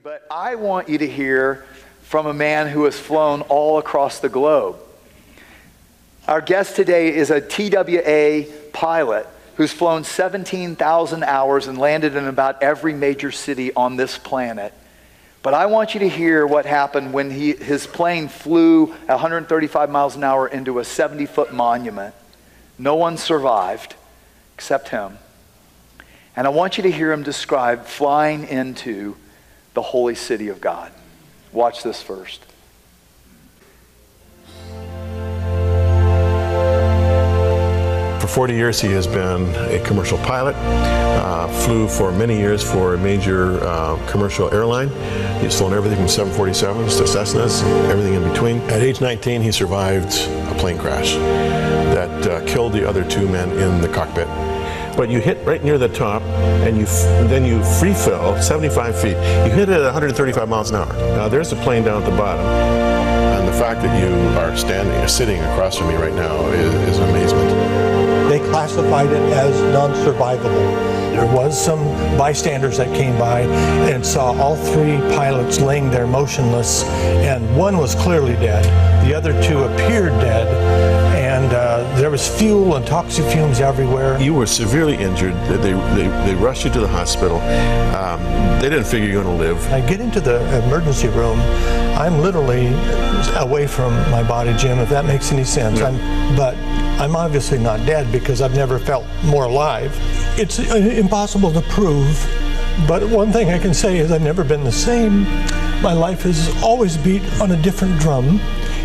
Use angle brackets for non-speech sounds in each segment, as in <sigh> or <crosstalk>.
But I want you to hear from a man who has flown all across the globe. Our guest today is a TWA pilot who's flown 17,000 hours and landed in about every major city on this planet. But I want you to hear what happened when he, his plane flew 135 miles an hour into a 70 foot monument. No one survived except him. And I want you to hear him describe flying into the holy city of God. Watch this first. For 40 years, he has been a commercial pilot. Uh, flew for many years for a major uh, commercial airline. He's flown everything from 747s to Cessnas, everything in between. At age 19, he survived a plane crash that uh, killed the other two men in the cockpit but you hit right near the top and you then you free fell 75 feet. You hit it at 135 miles an hour. Now there's a plane down at the bottom. And the fact that you are standing, sitting across from me right now is, is amazement. They classified it as non-survivable. There was some bystanders that came by and saw all three pilots laying there motionless, and one was clearly dead. The other two appeared dead, and there was fuel and toxic fumes everywhere. You were severely injured. They, they, they rushed you to the hospital. Um, they didn't figure you were going to live. I get into the emergency room. I'm literally away from my body, Jim, if that makes any sense. Yeah. I'm, but I'm obviously not dead because I've never felt more alive. It's uh, impossible to prove, but one thing I can say is I've never been the same. My life has always beat on a different drum,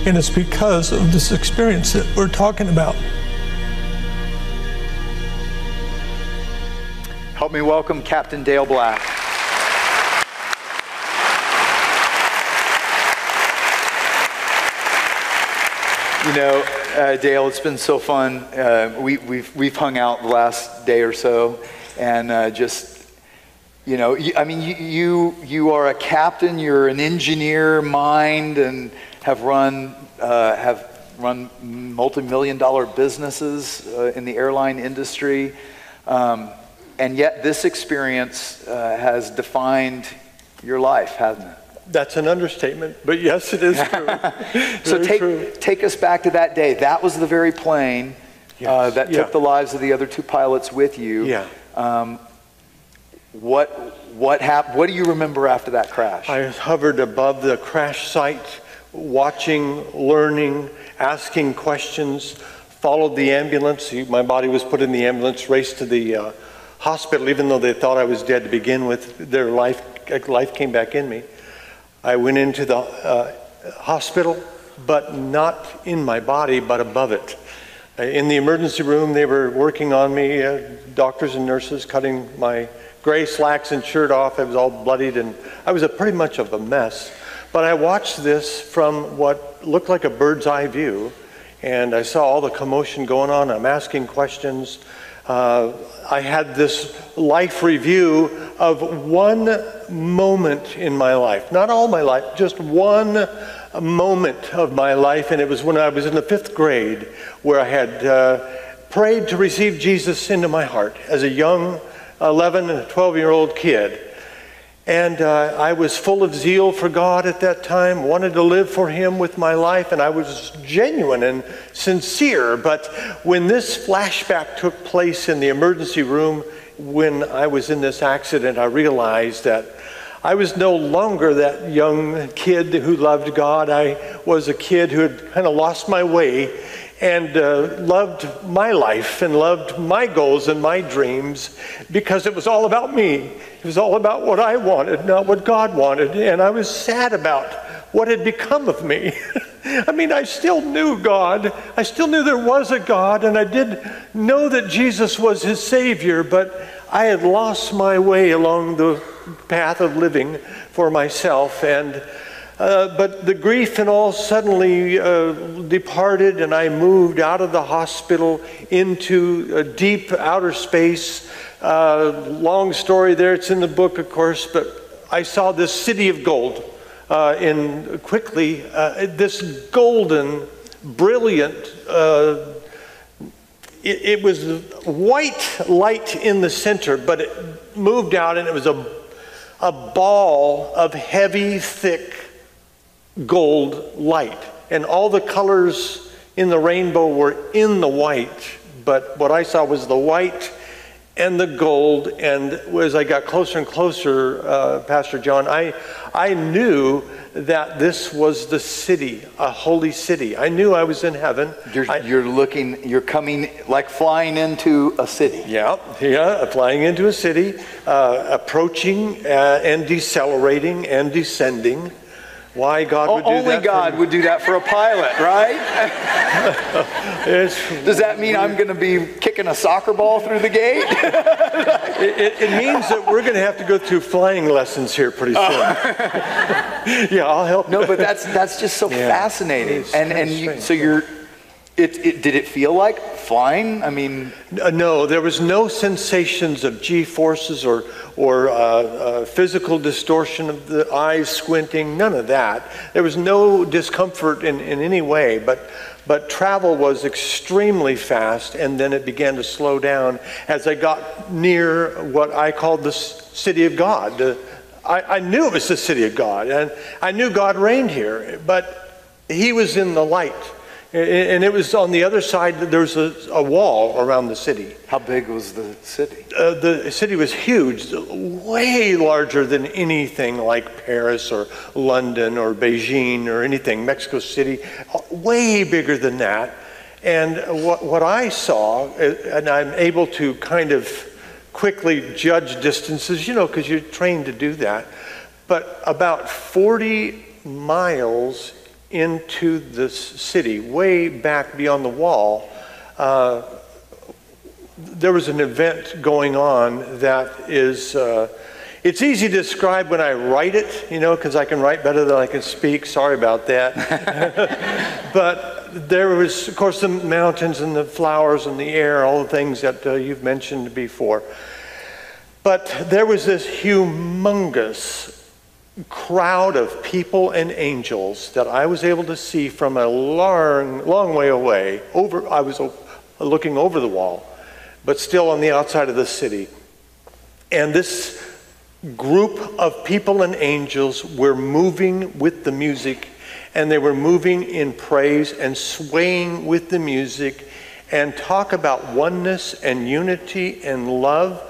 and it's because of this experience that we're talking about. Help me welcome Captain Dale Black. You know, uh, Dale, it's been so fun. Uh, we, we've, we've hung out the last day or so, and uh, just, you know, I mean, you, you, are a captain, you're an engineer mind, and have run, uh, have run multi-million dollar businesses uh, in the airline industry. Um, and yet this experience uh, has defined your life, hasn't it? That's an understatement, but yes, it is true. <laughs> So take, true. take us back to that day. That was the very plane uh, Yes, that yeah. took the lives of the other two pilots with you. Yeah. Um, what, what, hap- what do you remember after that crash? I hovered above the crash site, watching, learning, asking questions, followed the ambulance. My body was put in the ambulance, raced to the uh, hospital, even though they thought I was dead to begin with. Their life, life came back in me. I went into the uh, hospital, but not in my body, but above it. In the emergency room, they were working on me, uh, doctors and nurses cutting my gray slacks and shirt off. I was all bloodied, and I was a pretty much of a mess. But I watched this from what looked like a bird's eye view, and I saw all the commotion going on. I'm asking questions. Uh, I had this life review of one moment in my life, not all my life, just one moment of my life, and it was when I was in the fifth grade where I had uh, prayed to receive Jesus into my heart as a young 11 and 12 year old kid. And uh, I was full of zeal for God at that time, wanted to live for Him with my life, and I was genuine and sincere. But when this flashback took place in the emergency room, when I was in this accident, I realized that I was no longer that young kid who loved God. I was a kid who had kind of lost my way and uh, loved my life and loved my goals and my dreams because it was all about me. It was all about what I wanted, not what God wanted. And I was sad about what had become of me. <laughs> I mean, I still knew God. I still knew there was a God, and I did know that Jesus was his Savior, but I had lost my way along the path of living for myself. And uh, but the grief and all suddenly uh, departed, and I moved out of the hospital into a deep outer space. Uh, long story there, it's in the book, of course, but I saw this city of gold. Uh, in quickly, uh, this golden, brilliant, it, it was white light in the center, but it moved out and it was a a ball of heavy, thick gold light. And all the colors in the rainbow were in the white, but what I saw was the white and the gold. And as I got closer and closer, uh, Pastor John, I, I knew that this was the city, a holy city. I knew I was in heaven. You're, I- you're looking, you're coming like flying into a city. Yeah, yeah, flying into a city, uh, approaching uh, and decelerating and descending. Why God would do Only that? for God would do that for a pilot, right? <laughs> Does that mean I'm going to be kicking a soccer ball through the gate? <laughs> it, it, it means that we're going to have to go through flying lessons here pretty oh. soon. <laughs> yeah, I'll help. No, but that's that's just so Yeah. fascinating. And and you, so you're, it, it did it feel like flying? I mean, Uh, No, there was no sensations of G forces or, or uh, uh, physical distortion of the eyes squinting, none of that. There was no discomfort in, in any way, but, but travel was extremely fast, and then it began to slow down as I got near what I called the city of God. I, I knew it was the city of God, and I knew God reigned here, but He was in the light. And it was on the other side, there was a, a wall around the city. how big was the city? Uh, the city was huge, way larger than anything like Paris or London or Beijing or anything, Mexico City, uh, way bigger than that. And what, what I saw, uh, and I'm able to kind of quickly judge distances, you know, because you're trained to do that, but about 40 miles into this city, way back beyond the wall, uh, there was an event going on that is uh, it's easy to describe when i write it you know because i can write better than i can speak sorry about that. <laughs> But there was of course the mountains and the flowers and the air all the things that uh, you've mentioned before. But there was this humongous crowd of people and angels that I was able to see from a long, long way away. Over, I was looking over the wall, but still on the outside of the city. And this group of people and angels were moving with the music, and they were moving in praise and swaying with the music, and talk about oneness and unity and love.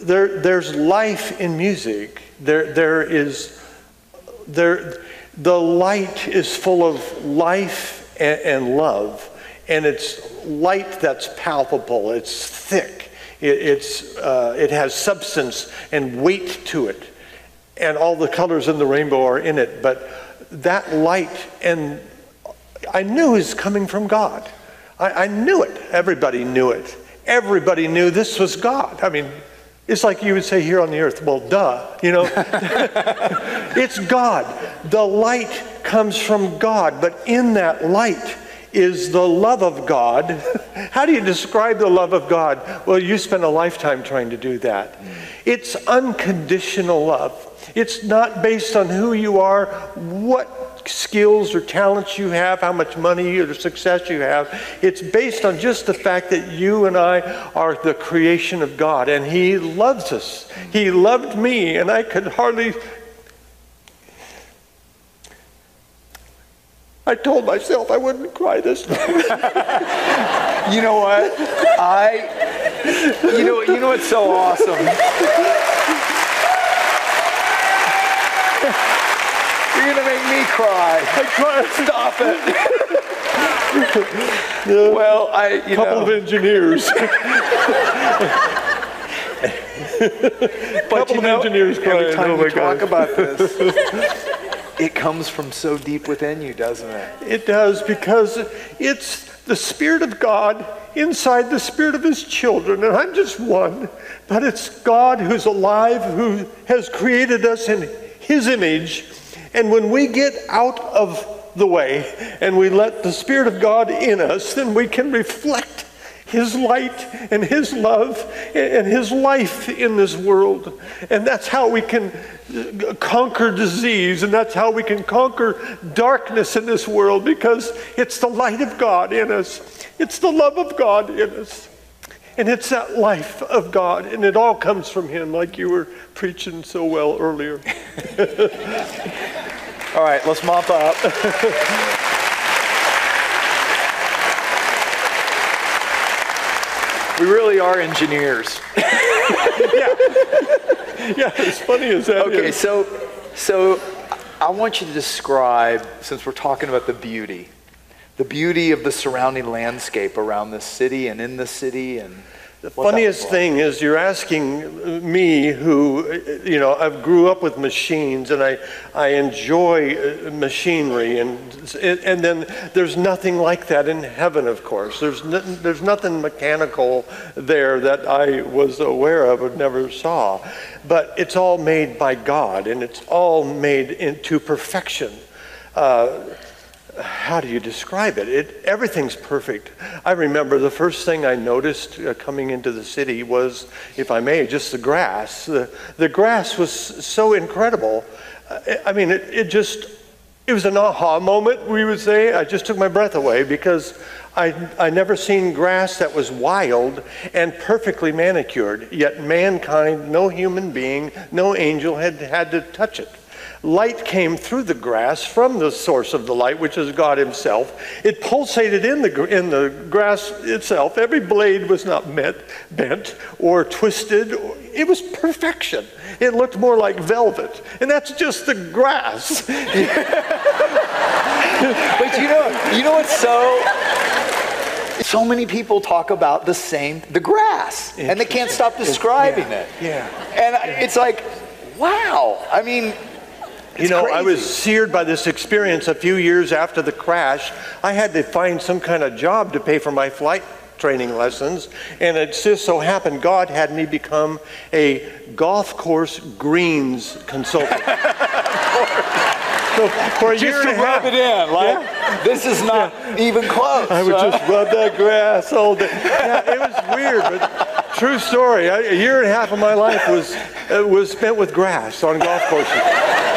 There, there's life in music. There, there is, there, the light is full of life and, and love, and it's light that's palpable. It's thick. It, it's, uh, it has substance and weight to it, and all the colors in the rainbow are in it. But that light, and I knew is coming from God. I, I knew it. Everybody knew it. Everybody knew this was God. I mean, it's like you would say here on the earth, well, duh, you know. <laughs> it's God. The light comes from God, but in that light is the love of God. How do you describe the love of God? Well, you spent a lifetime trying to do that. Mm. It's unconditional love. It's not based on who you are, what skills or talents you have, how much money or success you have. It's based on just the fact that you and I are the creation of God and He loves us. He loved me, and I could hardly. I told myself I wouldn't cry this time. <laughs> You know what? I, you know, you know what's so awesome? You're gonna make me cry. <laughs> I cried. Stop it. <laughs> well, I, you A couple know, of engineers. <laughs> but couple of know, engineers every time Oh we talk about this, it comes from so deep within you, doesn't it? It does because it's the Spirit of God inside the Spirit of His children. And I'm just one, but it's God who's alive, who has created us in His image. And when we get out of the way and we let the Spirit of God in us, then we can reflect His light and His love and His life in this world. And that's how we can conquer disease and that's how we can conquer darkness in this world because it's the light of God in us, it's the love of God in us. And it's that life of God, and it all comes from Him, like you were preaching so well earlier. <laughs> All right, let's mop up. <laughs> we really are engineers. <laughs> Yeah, Yeah, as funny as that Okay, is. so so I want you to describe, since we're talking about the beauty, the beauty of the surrounding landscape around this city and in the city and The funniest thing is you're asking me who, you know, I grew up with machines and I, I enjoy uh, machinery and, and then there's nothing like that in heaven, of course. There's, no, there's nothing mechanical there that I was aware of or never saw. But it's all made by God and it's all made into perfection. Uh, how do you describe it? it? Everything's perfect. I remember the first thing I noticed uh, coming into the city was, if I may, just the grass. The, the grass was so incredible. Uh, I mean, it, it just, it was an aha moment, we would say. I just took my breath away because I, I never seen grass that was wild and perfectly manicured, yet mankind, no human being, no angel had had to touch it. Light came through the grass from the source of the light, which is God Himself. It pulsated in the, in the grass itself. Every blade was not met, bent or twisted. It was perfection. It looked more like velvet. And that's just the grass. <laughs> But you know, you know what's so so many people talk about the same the grass and they can't stop describing it. Yeah. And it's like, wow. I mean, You know, I was seared by this experience a few years after the crash. I had to find some kind of job to pay for my flight training lessons, and it just so happened God had me become a golf course greens consultant. <laughs> so for a year just to and rub half, it in, like this is not even close. I would just rub that grass all day. Yeah, it was weird, but true story. A year and a half of my life was uh, was spent with grass on golf courses.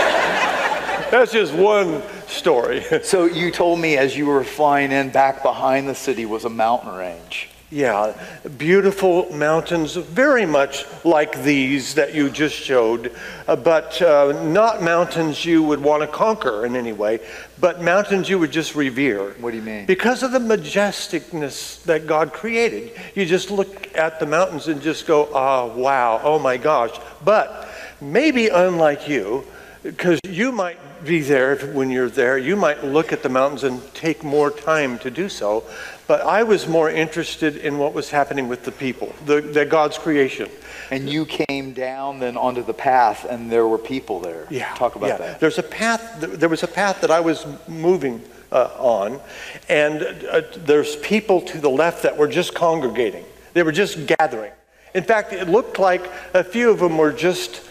That's just one story. <laughs> So you told me as you were flying in, back behind the city was a mountain range. Yeah, beautiful mountains, very much like these that you just showed, uh, but uh, not mountains you would want to conquer in any way, but mountains you would just revere. What do you mean? Because of the majesticness that God created. You just look at the mountains and just go, ah, wow, oh my gosh. But maybe unlike you, because you might be there when you're there, you might look at the mountains and take more time to do so. But I was more interested in what was happening with the people, the, the God's creation. And you came down then onto the path and there were people there. Yeah. Talk about yeah. that. There's a path, there was a path that I was moving uh, on, and uh, there's people to the left that were just congregating. They were just gathering. In fact, it looked like a few of them were just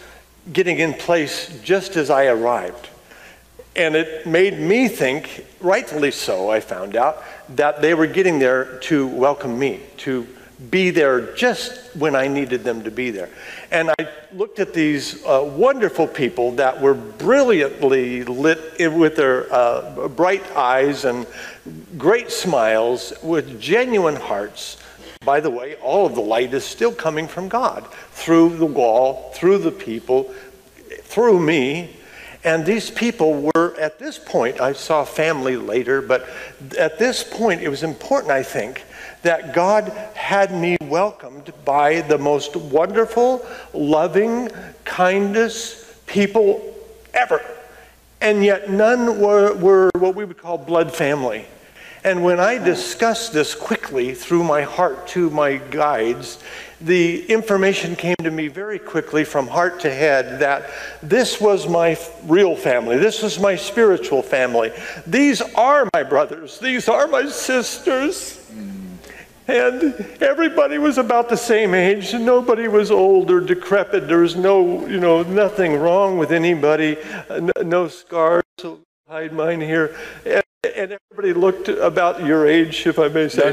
getting in place just as I arrived. And it made me think, rightfully so, I found out, that they were getting there to welcome me, to be there just when I needed them to be there. And I looked at these uh, wonderful people that were brilliantly lit with their uh, bright eyes and great smiles, with genuine hearts. By the way, all of the light is still coming from God through the wall, through the people, through me. And these people were, at this point, I saw family later, but at this point, it was important, I think, that God had me welcomed by the most wonderful, loving, kindest people ever. And yet, none were, were what we would call blood family. And when I discussed this quickly through my heart to my guides, the information came to me very quickly from heart to head that this was my real family. This was my spiritual family. These are my brothers. These are my sisters. And everybody was about the same age. Nobody was old or decrepit. There was no, you know, nothing wrong with anybody. No, no scars. So hide mine here. And, everybody looked about your age, if I may say.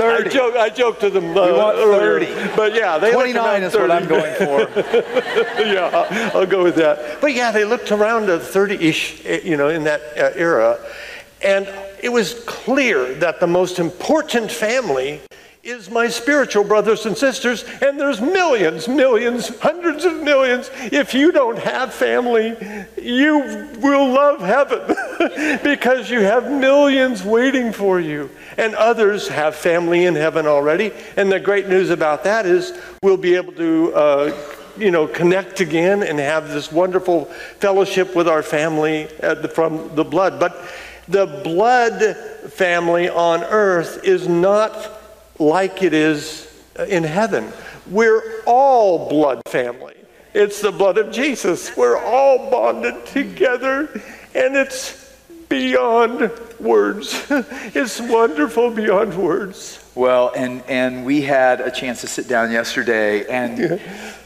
I 30. joke, I joke to them. Uh, We want earlier. 30. But yeah, they looked 29 around is what I'm going for. <laughs> yeah, I'll go with that. But yeah, they looked around at 30-ish, eh, you know, in that uh, era. And it was clear that the most important family is my spiritual brothers and sisters, and there's millions, millions, hundreds of millions. If you don't have family, you will love heaven <laughs> because you have millions waiting for you. And others have family in heaven already. And the great news about that is we'll be able to. Uh, you know, connect again and have this wonderful fellowship with our family the, from the blood. But the blood family on earth is not like it is in heaven. We're all blood family. It's the blood of Jesus. We're all bonded together, and it's beyond words. <laughs> it's wonderful beyond words. Well, and, and we had a chance to sit down yesterday, and yeah.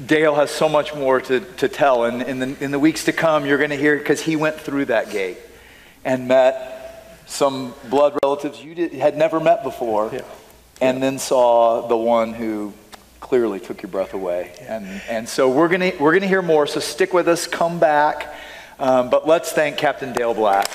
Dale has so much more to, to tell. And in the, in the weeks to come, you're going to hear because he went through that gate and met some blood relatives you did, had never met before. Yeah and then saw the one who clearly took your breath away. And, and so we're going we're gonna hear more, so stick with us, come back. Um, but let's thank Captain Dale Black.